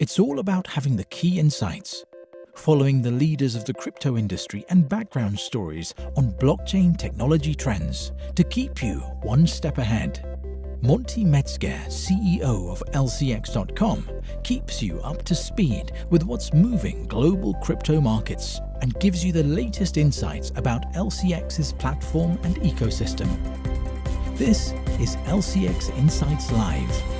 It's all about having the key insights, following the leaders of the crypto industry and background stories on blockchain technology trends to keep you one step ahead. Monty Metzger, CEO of LCX.com, keeps you up to speed with what's moving global crypto markets and gives you the latest insights about LCX's platform and ecosystem. This is LCX Insights Live.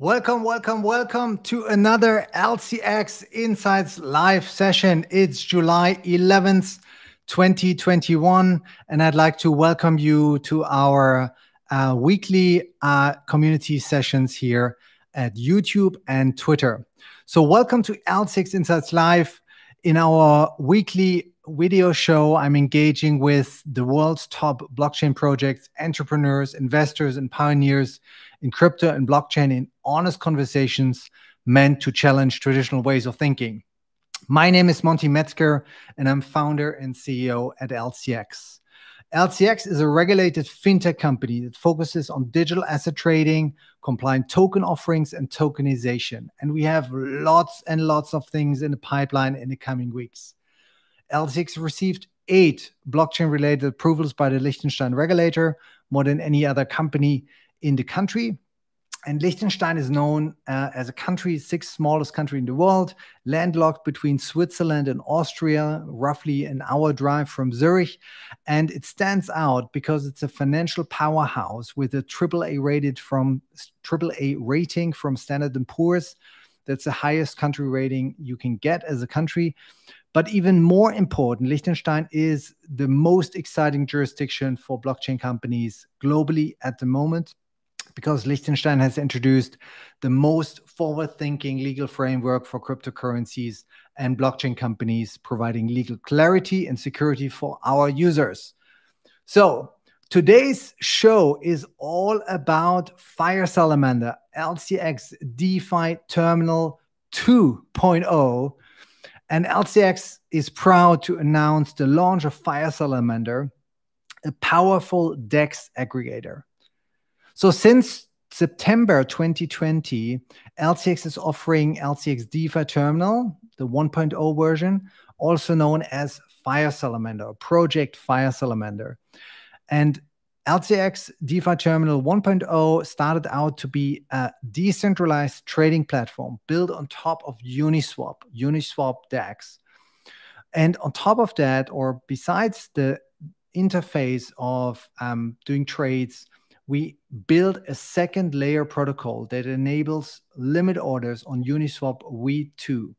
Welcome, welcome, welcome to another LCX Insights live session. It's July 11th, 2021, and I'd like to welcome you to our uh, weekly uh, community sessions here at YouTube and Twitter. So, welcome to LCX Insights Live. In our weekly video show, I'm engaging with the world's top blockchain projects, entrepreneurs, investors, and pioneers in crypto and blockchain in honest conversations meant to challenge traditional ways of thinking. My name is Monty Metzger, and I'm founder and CEO at LCX. LCX is a regulated fintech company that focuses on digital asset trading, compliant token offerings, and tokenization. And we have lots and lots of things in the pipeline in the coming weeks. LCX received eight blockchain related approvals by the Liechtenstein regulator, more than any other company in the country. And Liechtenstein is known uh, as a country, sixth smallest country in the world, landlocked between Switzerland and Austria, roughly an hour drive from Zurich. And it stands out because it's a financial powerhouse with a AAA rated from AAA rating from Standard & Poor's. That's the highest country rating you can get as a country. But even more important, Liechtenstein is the most exciting jurisdiction for blockchain companies globally at the moment because Liechtenstein has introduced the most forward thinking legal framework for cryptocurrencies and blockchain companies, providing legal clarity and security for our users. So, today's show is all about Fire Salamander LCX DeFi Terminal 2.0. And LCX is proud to announce the launch of Fire Salamander, a powerful DEX aggregator. So since September 2020, LCX is offering LCX DeFi Terminal, the 1.0 version, also known as Fire Salamander, Project Fire Salamander. And LCX DeFi Terminal 1.0 started out to be a decentralized trading platform built on top of Uniswap, Uniswap DEX. And on top of that, or besides the interface of um, doing trades we build a second layer protocol that enables limit orders on Uniswap V2.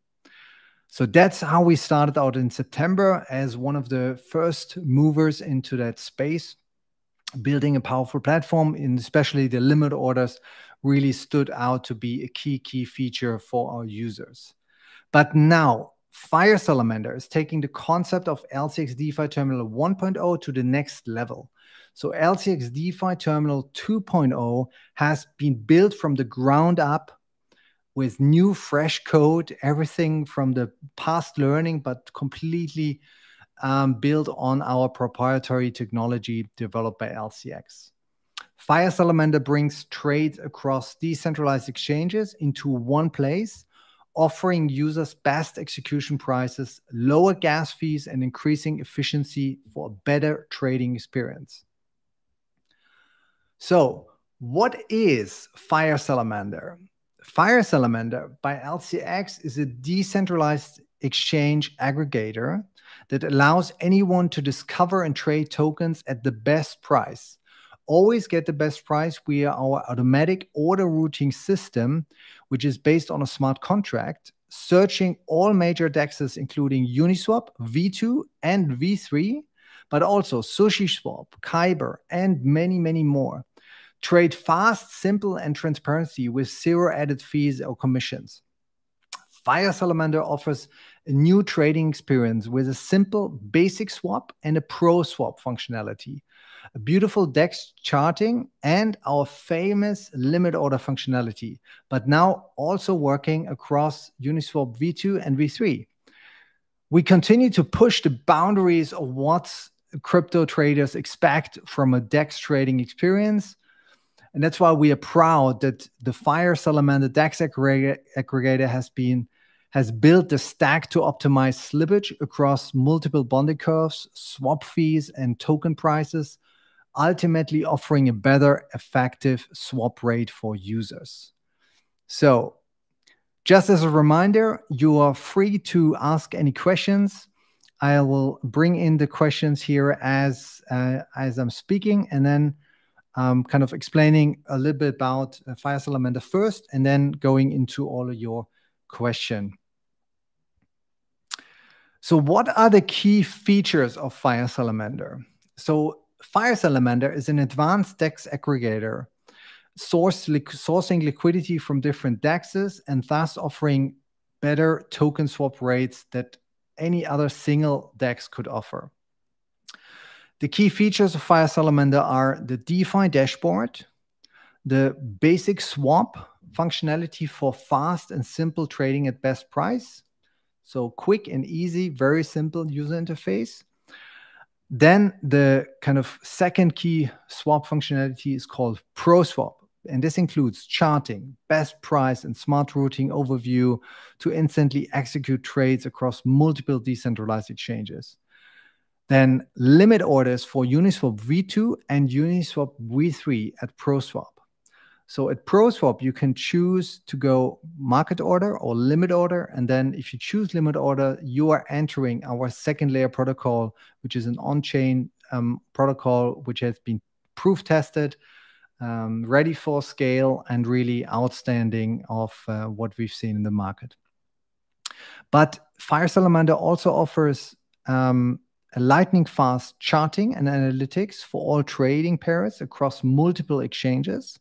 So that's how we started out in September as one of the first movers into that space, building a powerful platform, and especially the limit orders really stood out to be a key, key feature for our users. But now, Fire Salamander is taking the concept of LCX DeFi Terminal 1.0 to the next level. So LCX DeFi Terminal 2.0 has been built from the ground up with new, fresh code, everything from the past learning, but completely um, built on our proprietary technology developed by LCX. Fire Salamander brings trades across decentralized exchanges into one place, offering users best execution prices, lower gas fees, and increasing efficiency for a better trading experience. So, what is Fire Salamander? Fire Salamander by LCX is a decentralized exchange aggregator that allows anyone to discover and trade tokens at the best price. Always get the best price via our automatic order routing system, which is based on a smart contract, searching all major dexes, including Uniswap, V2, and V3, but also SushiSwap, Kyber, and many, many more. Trade fast, simple, and transparency with zero added fees or commissions. Fire Salamander offers a new trading experience with a simple basic swap and a pro swap functionality, a beautiful DEX charting, and our famous limit order functionality, but now also working across Uniswap v2 and v3. We continue to push the boundaries of what crypto traders expect from a DEX trading experience. And that's why we are proud that the Fire Salamander DEX aggregator has been has built the stack to optimize slippage across multiple bonding curves, swap fees, and token prices, ultimately offering a better effective swap rate for users. So just as a reminder, you are free to ask any questions. I will bring in the questions here as uh, as I'm speaking, and then um, kind of explaining a little bit about uh, Fire Salamander first, and then going into all of your question. So, what are the key features of Fire Salamander? So, Fire Salamander is an advanced DEX aggregator, source li sourcing liquidity from different DEXs and thus offering better token swap rates that any other single DEX could offer. The key features of Fire Salamander are the DeFi dashboard, the basic swap functionality for fast and simple trading at best price. So quick and easy, very simple user interface. Then the kind of second key swap functionality is called ProSwap. And this includes charting, best price, and smart routing overview to instantly execute trades across multiple decentralized exchanges. Then limit orders for Uniswap v2 and Uniswap v3 at ProSwap. So at ProSwap, you can choose to go market order or limit order. And then if you choose limit order, you are entering our second layer protocol, which is an on-chain um, protocol, which has been proof tested, um, ready for scale, and really outstanding of uh, what we've seen in the market. But Fire Salamander also offers um, a lightning fast charting and analytics for all trading pairs across multiple exchanges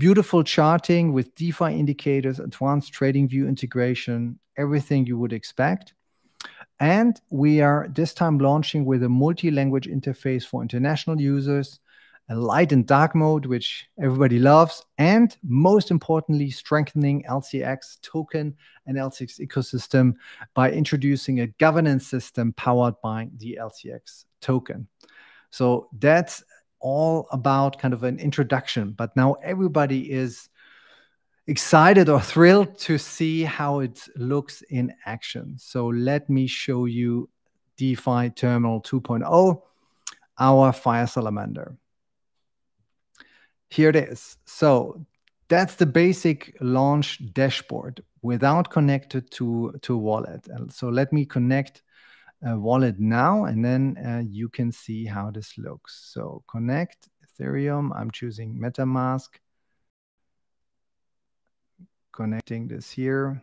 beautiful charting with DeFi indicators, advanced trading view integration, everything you would expect. And we are this time launching with a multi-language interface for international users, a light and dark mode, which everybody loves, and most importantly, strengthening LCX token and LCX ecosystem by introducing a governance system powered by the LCX token. So that's all about kind of an introduction, but now everybody is excited or thrilled to see how it looks in action. So let me show you DeFi Terminal 2.0, our Fire Salamander. Here it is. So that's the basic launch dashboard without connected to, to wallet. And so let me connect wallet now, and then uh, you can see how this looks. So connect Ethereum. I'm choosing MetaMask. Connecting this here.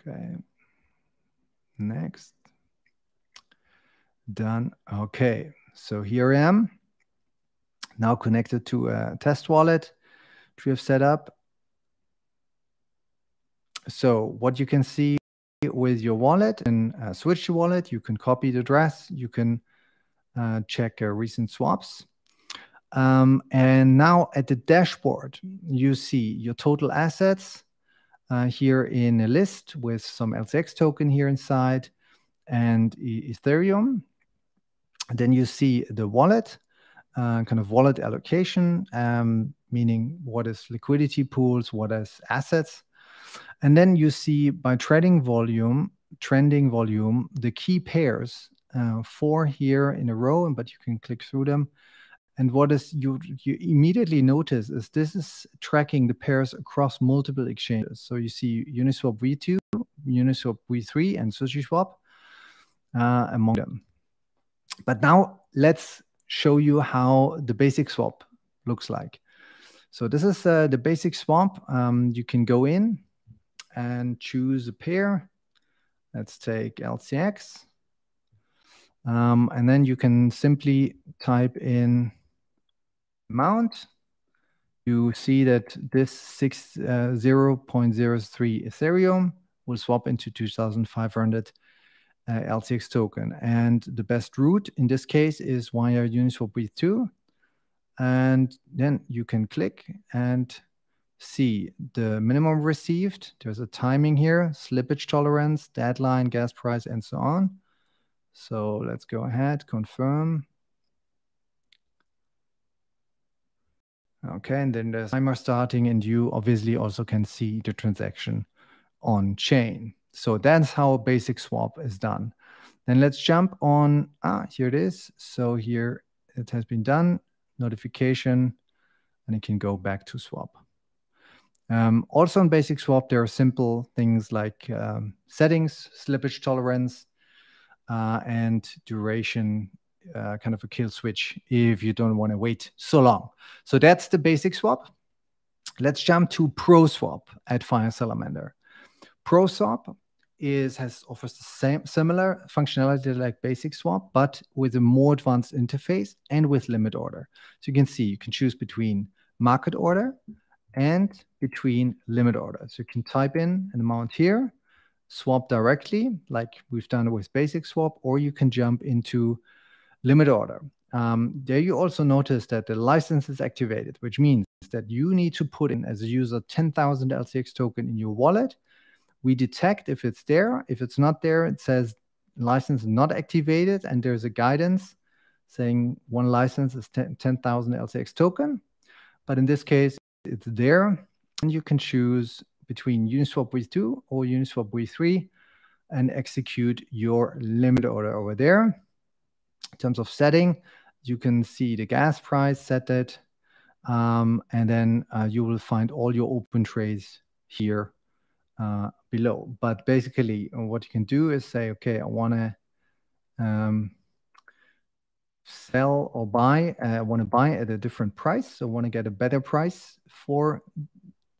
Okay. Next. Done. Okay. So here I am. Now connected to a test wallet which we have set up. So what you can see with your wallet and uh, switch your wallet. You can copy the address. You can uh, check uh, recent swaps. Um, and now at the dashboard, you see your total assets uh, here in a list with some LCX token here inside and Ethereum. Then you see the wallet, uh, kind of wallet allocation, um, meaning what is liquidity pools, what is assets. And then you see by trading volume, trending volume, the key pairs, uh, four here in a row, but you can click through them. And what is you you immediately notice is this is tracking the pairs across multiple exchanges. So you see Uniswap V2, Uniswap V3, and SushiSwap uh, among them. But now let's show you how the basic swap looks like. So this is uh, the basic swap. Um, you can go in, and choose a pair. Let's take LCX. Um, and then you can simply type in amount. You see that this six, uh, 0.03 Ethereum will swap into 2,500 uh, LCX token. And the best route in this case is via Uniswap V2. And then you can click and see the minimum received. There's a timing here, slippage tolerance, deadline, gas price, and so on. So let's go ahead, confirm. Okay, and then there's timer starting and you obviously also can see the transaction on chain. So that's how a basic swap is done. Then let's jump on, ah, here it is. So here it has been done, notification, and it can go back to swap. Um, also on basic swap, there are simple things like um, settings, slippage tolerance, uh, and duration, uh, kind of a kill switch if you don't want to wait so long. So that's the basic swap. Let's jump to Pro Swap at Fire Salamander. Pro Swap is has offers the same similar functionality like basic swap, but with a more advanced interface and with limit order. So you can see you can choose between market order and between limit order. So you can type in an amount here, swap directly, like we've done with basic swap, or you can jump into limit order. Um, there you also notice that the license is activated, which means that you need to put in as a user 10,000 LCX token in your wallet. We detect if it's there. If it's not there, it says license not activated, and there's a guidance saying one license is 10,000 LCX token. But in this case, it's there. And you can choose between Uniswap V2 or Uniswap V3 and execute your limit order over there. In terms of setting, you can see the gas price, set it, um, and then uh, you will find all your open trades here uh, below. But basically, what you can do is say, okay, I want to um, sell or buy. Uh, I want to buy at a different price. So I want to get a better price for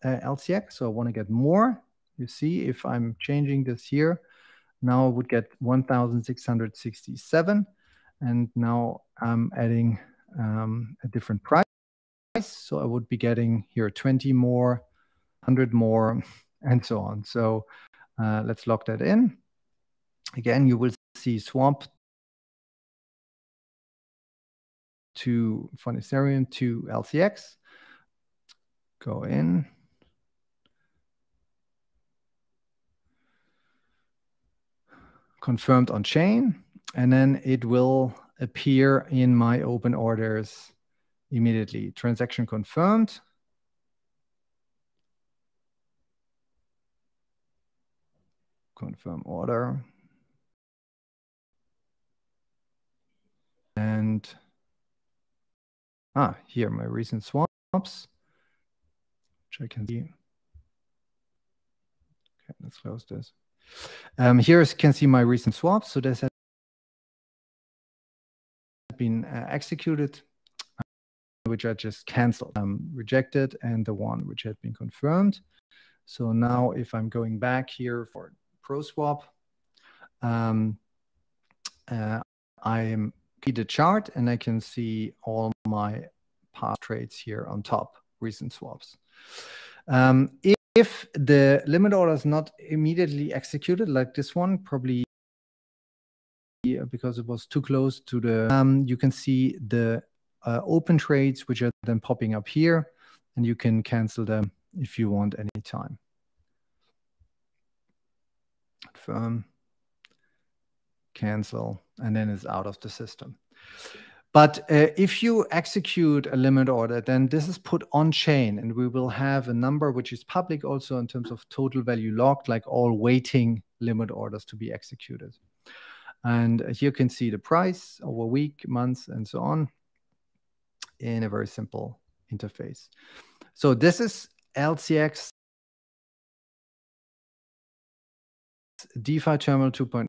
uh, LCX. So I want to get more. You see, if I'm changing this here, now I would get 1,667. And now I'm adding um, a different price. So I would be getting here 20 more, 100 more, and so on. So uh, let's lock that in. Again, you will see swap to from Ethereum to LCX. Go in. Confirmed on chain. And then it will appear in my open orders immediately. Transaction confirmed. Confirm order. And Ah, here, my recent swaps, which I can see. Okay, let's close this. Um, here you can see my recent swaps. So this has been uh, executed, uh, which I just canceled, um, rejected, and the one which had been confirmed. So now if I'm going back here for ProSwap, um, uh, I am the chart and I can see all my past trades here on top, recent swaps. Um, if, if the limit order is not immediately executed, like this one, probably because it was too close to the, um, you can see the uh, open trades, which are then popping up here, and you can cancel them if you want anytime. Confirm, cancel, and then it's out of the system. But uh, if you execute a limit order, then this is put on chain, and we will have a number which is public also in terms of total value locked, like all waiting limit orders to be executed. And here you can see the price over week, months, and so on in a very simple interface. So this is LCX DeFi Terminal 2.0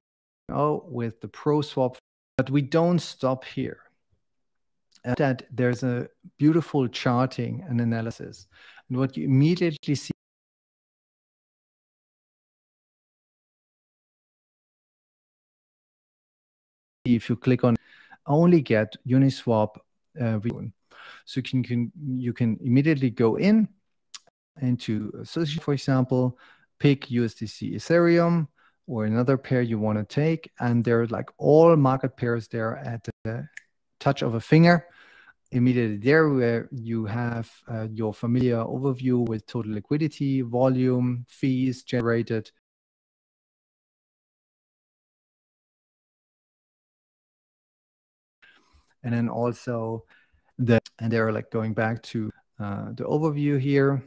with the ProSwap but we don't stop here. That there's a beautiful charting and analysis. And what you immediately see if you click on only get Uniswap uh, so you can, can, you can immediately go in into association, for example, pick USDC Ethereum, or another pair you want to take. And they're like all market pairs there at the touch of a finger. Immediately there, where you have uh, your familiar overview with total liquidity, volume, fees generated, and then also the and they're like going back to uh, the overview here.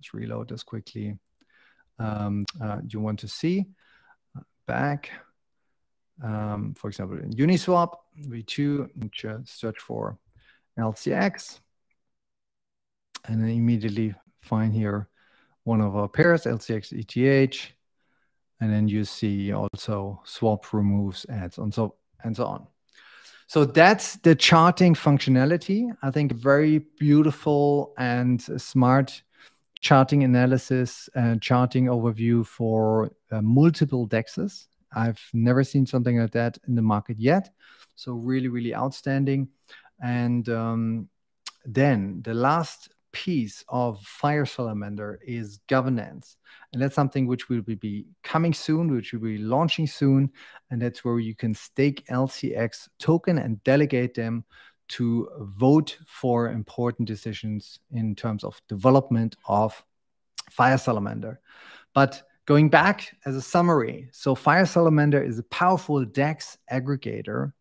Just reload this quickly. Um, uh, you want to see back, um, for example, in Uniswap V2, just search for LCX, and then immediately find here one of our pairs, LCX ETH, and then you see also swap removes ads and so and so on. So that's the charting functionality. I think very beautiful and smart charting analysis and charting overview for uh, multiple dexes. I've never seen something like that in the market yet. So really, really outstanding. And um, then the last piece of Fire Salamander is governance. And that's something which will be coming soon, which will be launching soon. And that's where you can stake LCX token and delegate them to vote for important decisions in terms of development of Fire Salamander. But going back as a summary, so Fire Salamander is a powerful DEX aggregator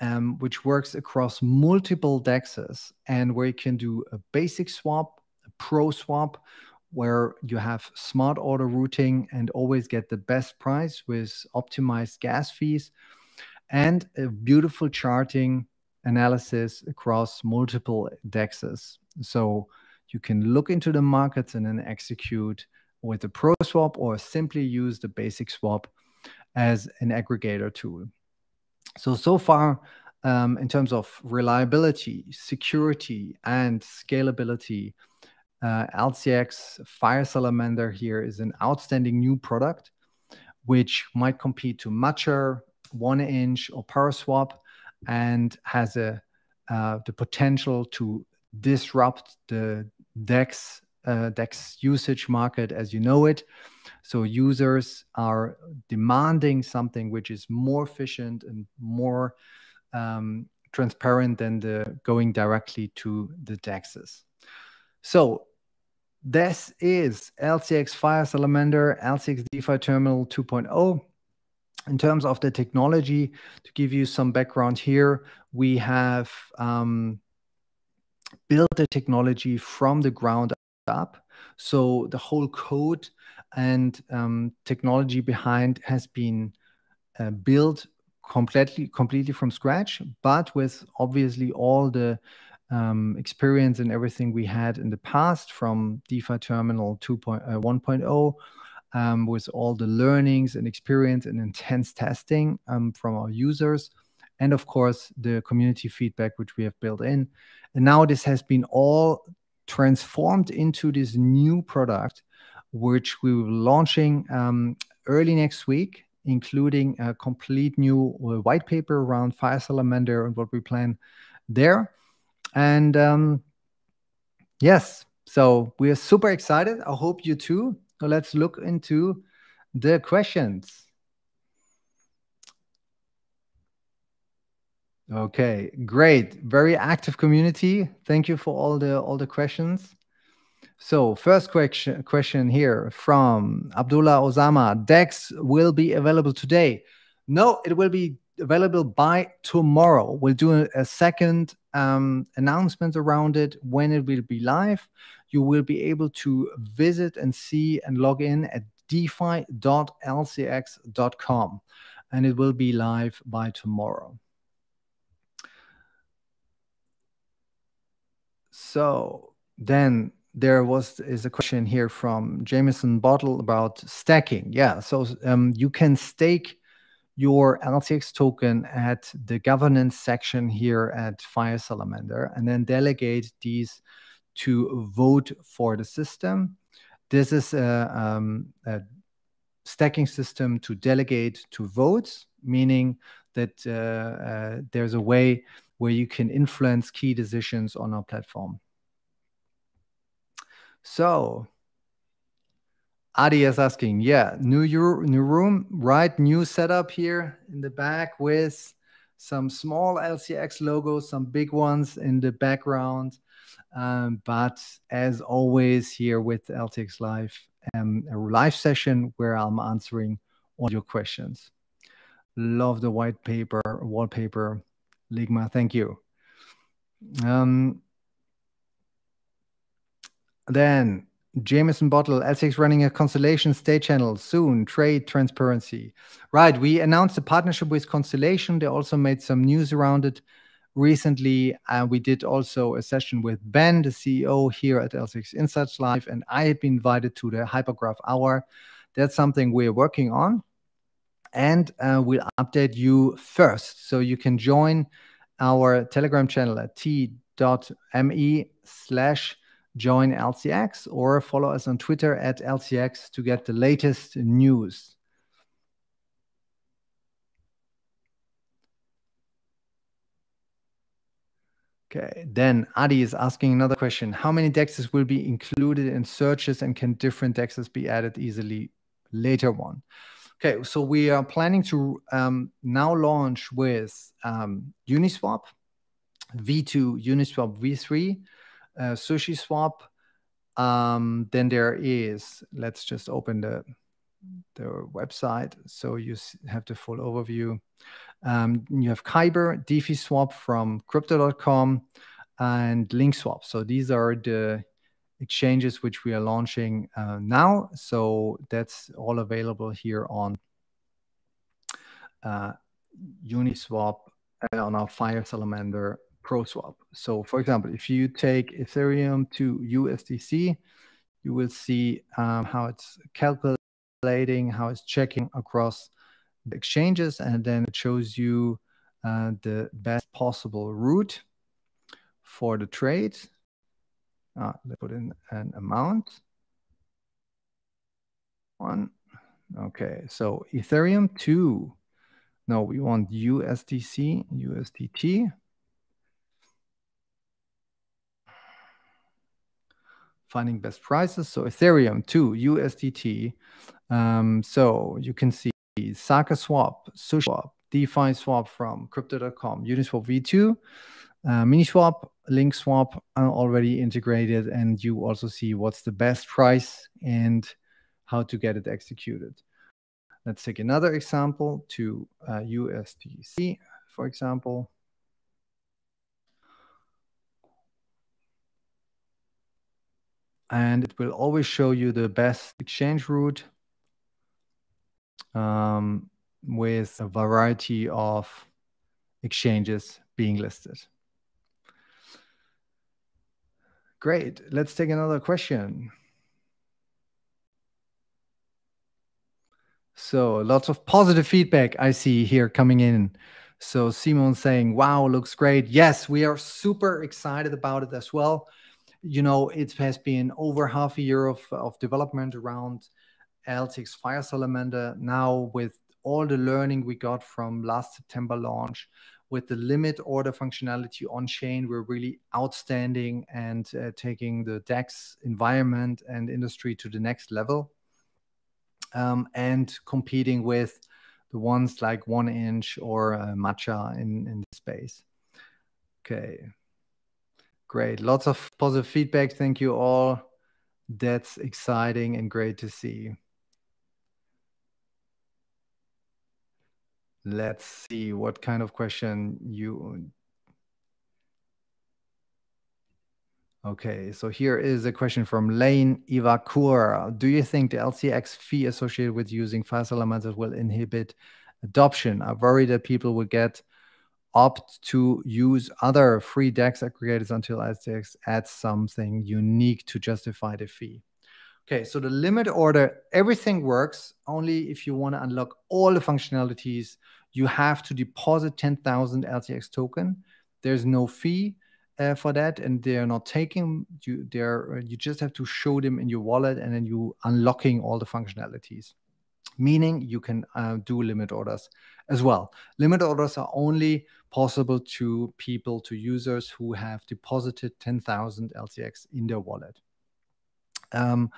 um, which works across multiple dexes and where you can do a basic swap, a pro swap, where you have smart order routing and always get the best price with optimized gas fees and a beautiful charting analysis across multiple dexes. So you can look into the markets and then execute with the pro swap or simply use the basic swap as an aggregator tool. So, so far, um, in terms of reliability, security, and scalability, uh, LCX Fire Salamander here is an outstanding new product, which might compete to Matcha, One Inch, or ParaSwap, and has a uh, the potential to disrupt the DEX uh, DEX usage market as you know it. So users are demanding something which is more efficient and more um, transparent than the going directly to the DEXs. So this is LCX Fire Salamander, LCX DeFi Terminal 2.0. In terms of the technology, to give you some background here, we have um, built the technology from the ground up. So the whole code and um, technology behind has been uh, built completely completely from scratch, but with obviously all the um, experience and everything we had in the past from DeFi Terminal 2.1.0, uh, um, with all the learnings and experience and intense testing um, from our users, and of course the community feedback which we have built in. And now this has been all transformed into this new product, which we will be launching um, early next week, including a complete new uh, white paper around Fire Salamander and what we plan there. And um, yes, so we are super excited. I hope you too. So let's look into the questions. Okay, great. Very active community. Thank you for all the all the questions. So first question question here from Abdullah Osama. Dex will be available today. No, it will be available by tomorrow. We'll do a, a second um, announcement around it when it will be live. You will be able to visit and see and log in at defi.lcx.com and it will be live by tomorrow. So then there was is a question here from Jameson Bottle about stacking. Yeah, so um, you can stake your LCX token at the governance section here at Fire Salamander and then delegate these to vote for the system. This is a, um, a stacking system to delegate to votes, meaning that uh, uh, there's a way where you can influence key decisions on our platform. So, Adi is asking, yeah, new new room, right? New setup here in the back with some small LCX logos, some big ones in the background. Um, but as always, here with LCX Live, um, a live session where I'm answering all your questions. Love the white paper wallpaper, Ligma. Thank you. Um, then Jameson Bottle, LCX running a Constellation state channel soon, trade transparency. Right, we announced a partnership with Constellation. They also made some news around it recently. We did also a session with Ben, the CEO here at LCX Insights Live, and I had been invited to the Hypergraph Hour. That's something we're working on. And uh, we'll update you first. So you can join our Telegram channel at t.me slash join LCX or follow us on Twitter at LCX to get the latest news. Okay, then Adi is asking another question. How many dexes will be included in searches and can different dexes be added easily later on? Okay, so we are planning to um, now launch with um, Uniswap, V2, Uniswap V3, uh, SushiSwap. Um, then there is, let's just open the, the website so you have the full overview. Um, you have Kyber, DeFi Swap from crypto.com, and LinkSwap. So these are the exchanges which we are launching uh, now. So that's all available here on uh, Uniswap on our Fire Salamander ProSwap. So for example, if you take Ethereum to USDC, you will see um, how it's calculating, how it's checking across exchanges, and then it shows you uh, the best possible route for the trade. Uh, let's put in an amount. One. Okay, so Ethereum 2. no, we want USDC, USDT. finding best prices. So Ethereum 2, USDT. Um, so you can see SakeSwap, SushiSwap, DeFi Swap from Crypto.com, Uniswap V2, uh, Miniswap, LinkSwap are already integrated, and you also see what's the best price and how to get it executed. Let's take another example to uh, USDC, for example. and it will always show you the best exchange route um, with a variety of exchanges being listed. Great. Let's take another question. So lots of positive feedback I see here coming in. So Simon saying, wow, looks great. Yes, we are super excited about it as well you know, it has been over half a year of, of development around LCX Fire Salamander. Now, with all the learning we got from last September launch, with the limit order functionality on chain, we're really outstanding and uh, taking the DEX environment and industry to the next level. Um, and competing with the ones like 1inch or uh, Matcha in, in the space. Okay, Great. Lots of positive feedback. Thank you all. That's exciting and great to see. Let's see what kind of question you. Okay, so here is a question from Lane Ivakur. Do you think the LCX fee associated with using Fire Salamander will inhibit adoption? I worry that people will get opt to use other free DEX aggregators until LCX adds something unique to justify the fee. Okay, so the limit order, everything works only if you want to unlock all the functionalities. You have to deposit 10,000 LCX token. There's no fee uh, for that, and they're not taking you. They're you just have to show them in your wallet, and then you unlocking all the functionalities meaning you can uh, do limit orders as well. Limit orders are only possible to people, to users who have deposited 10,000 LCX in their wallet. Um,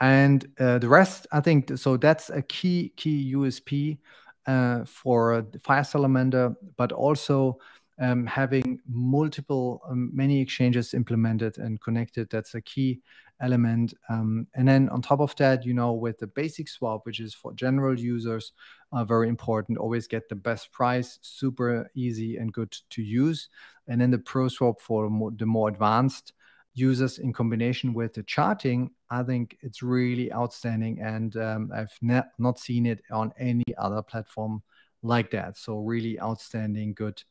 and uh, the rest, I think, so that's a key key USP uh, for Fire Salamander, but also um, having multiple, um, many exchanges implemented and connected. That's a key element. Um, and then on top of that, you know, with the basic swap, which is for general users, uh, very important. Always get the best price, super easy and good to use. And then the pro swap for more, the more advanced users in combination with the charting, I think it's really outstanding. And um, I've ne- not seen it on any other platform like that. So really outstanding, good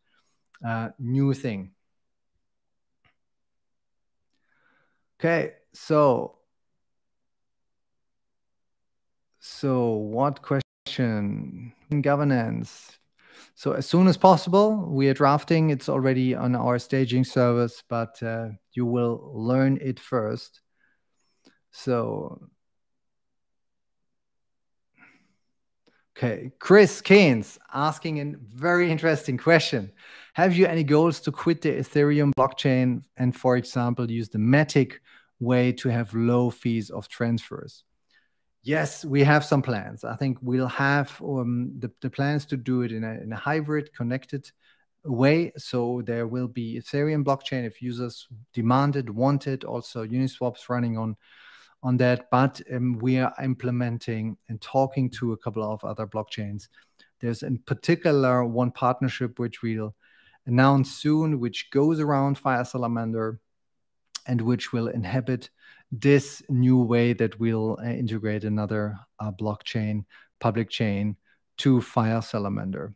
uh, new thing. Okay, so so what question governance? So as soon as possible, we are drafting. It's already on our staging service, but uh, you will learn it first. So Okay, Chris Keynes asking a very interesting question. Have you any goals to quit the Ethereum blockchain and, for example, use the Matic way to have low fees of transfers? Yes, we have some plans. I think we'll have um, the, the plans to do it in a, in a hybrid connected way. So there will be Ethereum blockchain if users demand it, want it, also Uniswap's running on on that, but um, we are implementing and talking to a couple of other blockchains. There's in particular one partnership which we'll announce soon, which goes around Fire Salamander and which will inhabit this new way that we'll uh, integrate another uh, blockchain, public chain to Fire Salamander.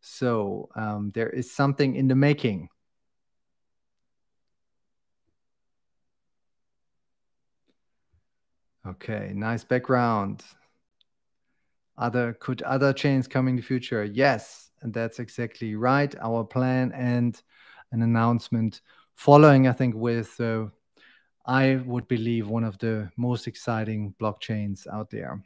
So um, there is something in the making. Okay, nice background. Other could other chains come in the future? Yes, and that's exactly right. Our plan and an announcement following, I think, with uh, I would believe one of the most exciting blockchains out there.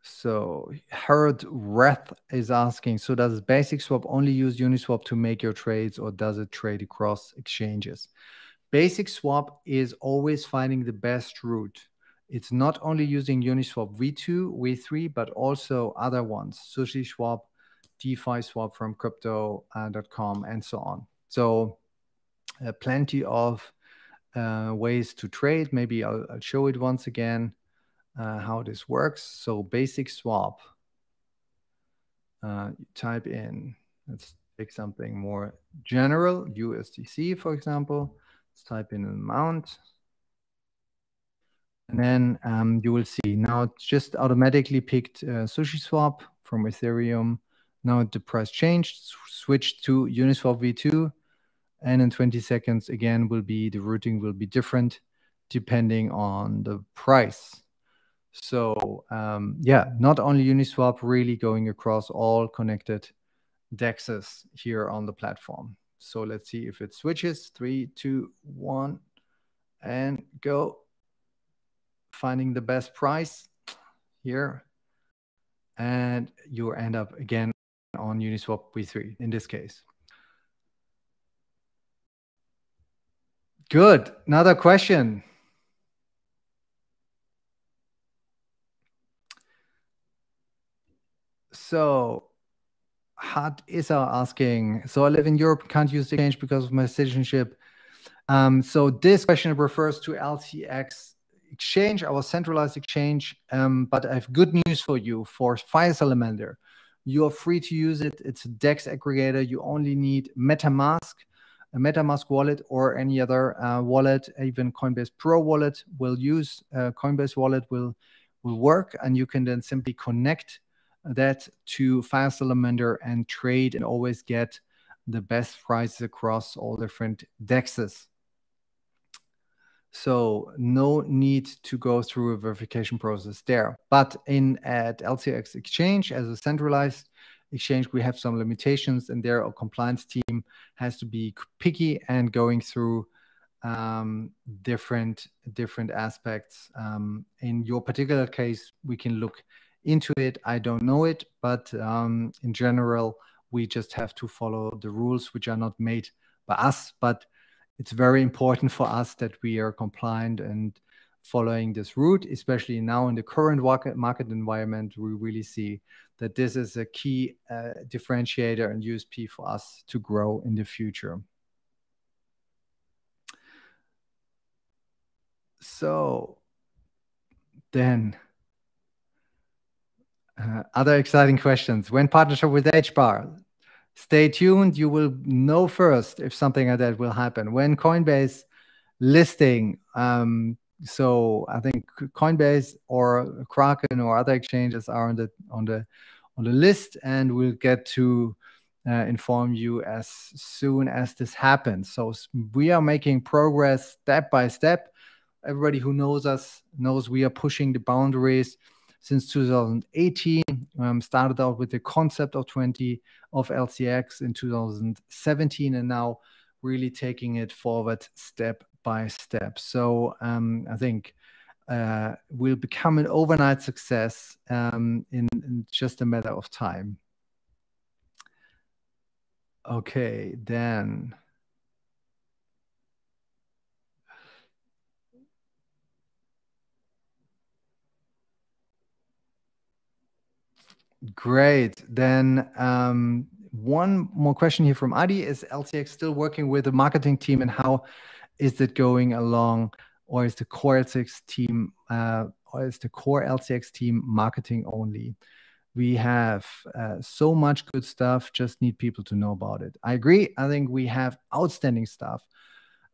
So Harold Reth is asking, so does Basic Swap only use Uniswap to make your trades or does it trade across exchanges? Basic swap is always finding the best route. It's not only using Uniswap v2, v3, but also other ones, SushiSwap, DeFi Swap from Crypto.com, and so on. So, uh, plenty of uh, ways to trade. Maybe I'll, I'll show it once again uh, how this works. So, basic swap. Uh, type in, let's take something more general, USDC, for example. Let's type in an amount. And then um, you will see now it's just automatically picked uh, SushiSwap from Ethereum. Now the price changed, switch to Uniswap v2. And in 20 seconds, again, will be the routing will be different depending on the price. So um, yeah, not only Uniswap, really going across all connected DEXs here on the platform. So let's see if it switches. Three, two, one, and go. Finding the best price here. And you end up again on Uniswap v3 in this case. Good. Another question. So Had Isa asking, so I live in Europe, can't use the exchange because of my citizenship. Um, so this question refers to LCX exchange, our centralized exchange. Um, but I have good news for you for Fire Salamander. You are free to use it. It's a DEX aggregator. You only need MetaMask, a MetaMask wallet, or any other uh, wallet. Even Coinbase Pro wallet will use. Uh, Coinbase wallet will will work, and you can then simply connect that to Fire Salamander and trade and always get the best prices across all different dexes. So no need to go through a verification process there. But in at LCX Exchange as a centralized exchange, we have some limitations, and there our compliance team has to be picky and going through um, different different aspects. Um, in your particular case, we can look into it. I don't know it, but um, in general, we just have to follow the rules, which are not made by us. But it's very important for us that we are compliant and following this route, especially now in the current market, environment. We really see that this is a key uh, differentiator and USP for us to grow in the future. So then uh, other exciting questions. When partnership with HBAR? Stay tuned. You will know first if something like that will happen. When Coinbase listing, um, so I think Coinbase or Kraken or other exchanges are on the on the on the list, and we'll get to uh, inform you as soon as this happens. So we are making progress step by step. Everybody who knows us knows we are pushing the boundaries since 2018. Um, started out with the concept of 20 of LCX in 2017, and now really taking it forward step by step. So um, I think uh, will become an overnight success um, in, in just a matter of time. Okay, then. Great. Then um, one more question here from Adi. Is LCX still working with the marketing team and how is it going along? Or is the core LCX team uh, or is the core LCX team marketing only? We have uh, so much good stuff, just need people to know about it. I agree. I think we have outstanding stuff.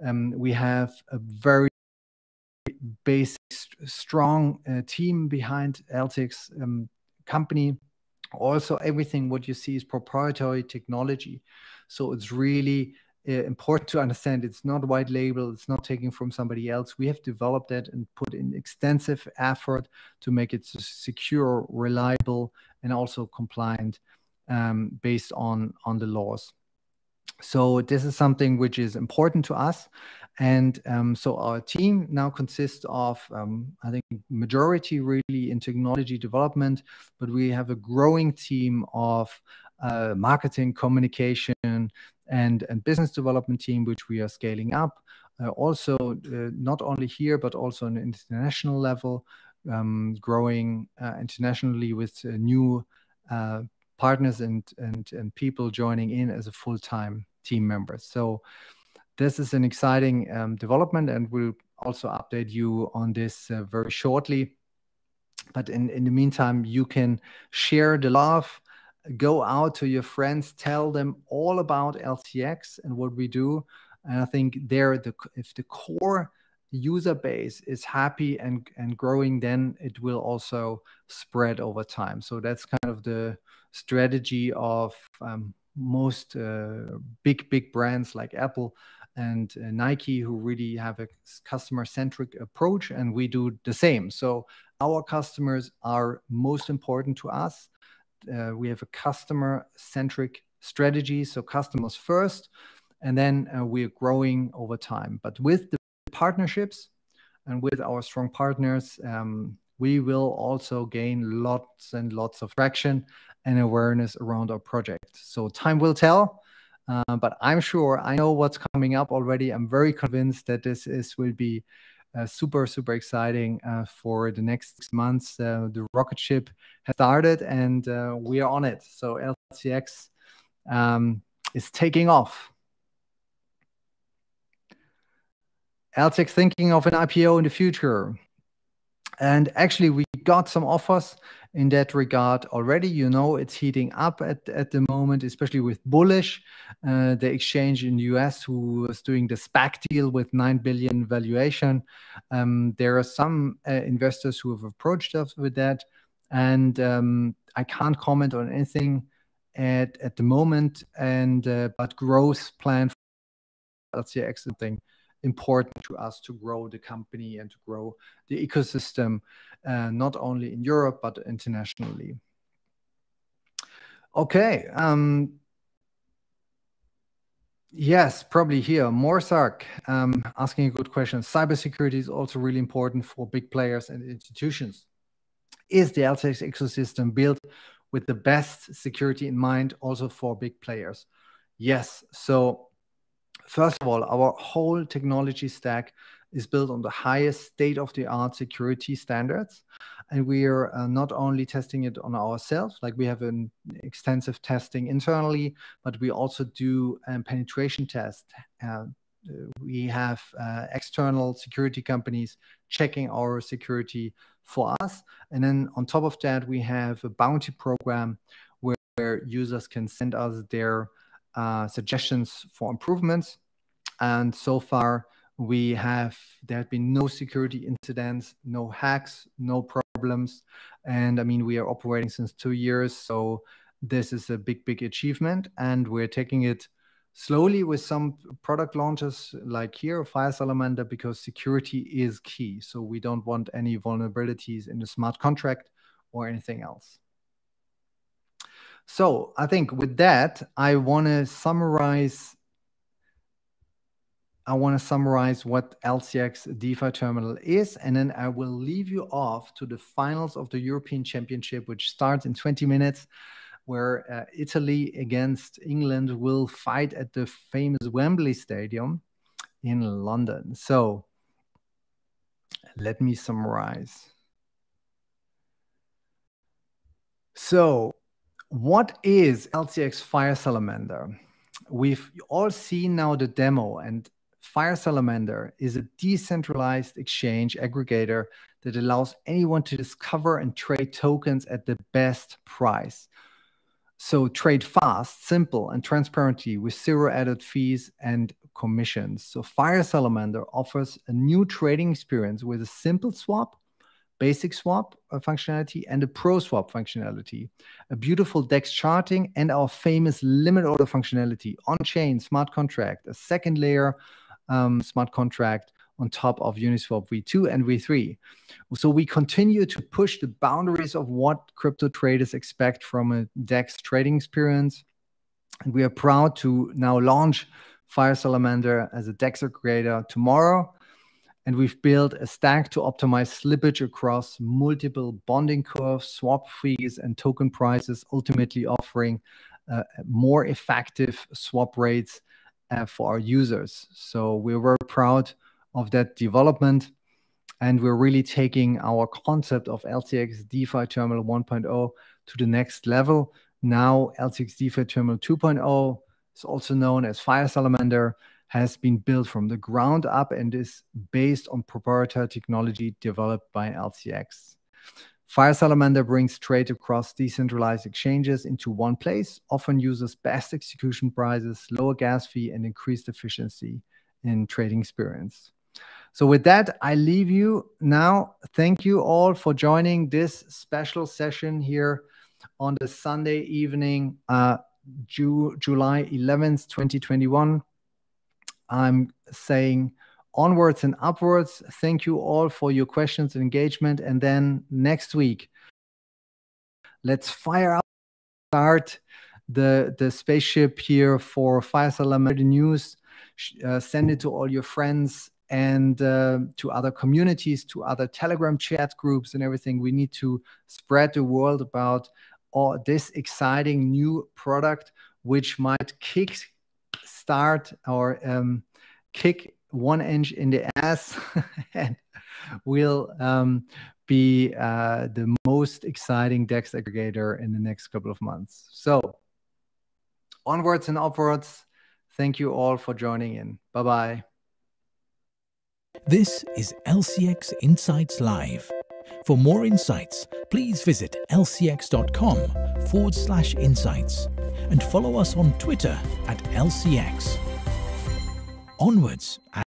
Um, we have a very basic, strong uh, team behind LCX um, company also everything what you see is proprietary technology. So it's really uh, important to understand it's not white label it's not taken from somebody else. We have developed it and put in extensive effort to make it secure reliable and also compliant um, based on on the laws. So this is something which is important to us and um, so our team now consists of, um, I think, majority really in technology development, but we have a growing team of uh, marketing, communication, and, and business development team, which we are scaling up. Uh, also, uh, not only here, but also on an international level, um, growing uh, internationally with uh, new uh, partners and, and, and people joining in as a full-time team member. So this is an exciting um, development, and we'll also update you on this uh, very shortly. But in, in the meantime, you can share the love, go out to your friends, tell them all about LCX and what we do. And I think there, the, if the core user base is happy and, and growing, then it will also spread over time. So that's kind of the strategy of um, most uh, big, big brands like Apple and uh, Nike who really have a customer centric approach, and we do the same. So our customers are most important to us. Uh, we have a customer centric strategy, so customers first, and then uh, we are growing over time. But with the partnerships and with our strong partners, um, we will also gain lots and lots of traction and awareness around our project. So time will tell uh, but I'm sure I know what's coming up already. I'm very convinced that this is will be uh, super super exciting uh, for the next six months. Uh, the rocket ship has started and uh, we are on it. So LCX um, is taking off. LCX thinking of an IPO in the future. And actually, we got some offers in that regard already. You know, it's heating up at, at the moment, especially with Bullish, uh, the exchange in the US, who was doing the SPAC deal with 9 billion valuation. Um, there are some uh, investors who have approached us with that. And um, I can't comment on anything at, at the moment. And uh, but growth plan LCX something important to us to grow the company and to grow the ecosystem, uh, not only in Europe, but internationally. Okay. Um, yes, probably here. Morsark um, asking a good question. Cybersecurity is also really important for big players and institutions. Is the LCX ecosystem built with the best security in mind also for big players? Yes. So first of all, our whole technology stack is built on the highest state of the art security standards. And we are uh, not only testing it on ourselves, like we have an extensive testing internally, but we also do a penetration test. Uh, we have uh, external security companies checking our security for us. And then on top of that, we have a bounty program where, where users can send us their uh, suggestions for improvements. And so far, we have there have been no security incidents, no hacks, no problems, and I mean we are operating since two years, so this is a big, big achievement, and we're taking it slowly with some product launches like here fire salamander because security is key. So we don't want any vulnerabilities in the smart contract or anything else so i think with that i want to summarize I want to summarize what LCX DeFi Terminal is, and then I will leave you off to the finals of the European Championship, which starts in 20 minutes, where uh, Italy against England will fight at the famous Wembley Stadium in London. So let me summarize. So, what is LCX Fire Salamander? We've all seen now the demo, and Fire Salamander is a decentralized exchange aggregator that allows anyone to discover and trade tokens at the best price. So trade fast, simple, and transparently with zero added fees and commissions. So Fire Salamander offers a new trading experience with a simple swap, basic swap uh, functionality, and a pro swap functionality, a beautiful DEX charting, and our famous limit order functionality on chain smart contract, a second layer um, smart contract on top of Uniswap v2 and v3. So we continue to push the boundaries of what crypto traders expect from a DEX trading experience. And we are proud to now launch Fire Salamander as a DEX aggregator tomorrow. And we've built a stack to optimize slippage across multiple bonding curves, swap fees, and token prices, ultimately offering uh, more effective swap rates uh, for our users. So we're very proud of that development. And we're really taking our concept of LCX DeFi Terminal 1.0 to the next level. Now, LCX DeFi Terminal 2.0 is also known as Fire Salamander, has been built from the ground up and is based on proprietary technology developed by LCX. Fire Salamander brings trade across decentralized exchanges into one place, often uses best execution prices, lower gas fee, and increased efficiency in trading experience. So with that, I leave you now. Thank you all for joining this special session here on the Sunday evening, uh, Ju July 11th, 2021. I'm saying onwards and upwards. Thank you all for your questions and engagement. And then next week, let's fire up, start the, the spaceship here for Fire Salamander News. Uh, send it to all your friends and uh, to other communities, to other Telegram chat groups and everything. We need to spread the world about all this exciting new product, which might kick start or um, kick 1inch in the ass and will um, be uh, the most exciting DEX aggregator in the next couple of months. So, onwards and upwards. Thank you all for joining in. Bye bye. This is LCX Insights Live. For more insights, please visit lcx.com forward slash insights and follow us on Twitter at LCX. Onwards